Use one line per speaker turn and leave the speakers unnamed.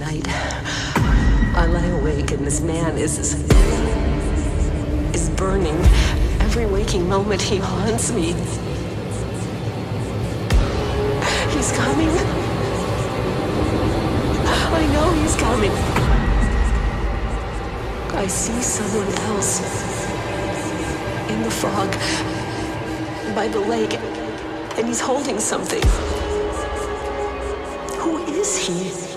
night. I lie awake and this man is is burning. Every waking moment he haunts me. He's coming. I know he's coming. I see someone else in the fog by the lake, and he's holding something. Who is he?